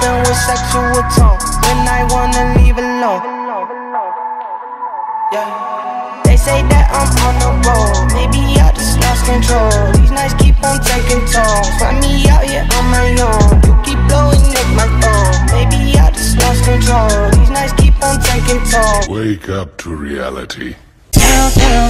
open with sexual tone when I wanna leave alone. Yeah. They say that I'm on the road, maybe I just lost control. These nights keep on taking tolls. Find me out here on my own. You keep blowing up my phone, maybe I just lost control. These nights keep on taking tolls. Wake up to reality. Down, down.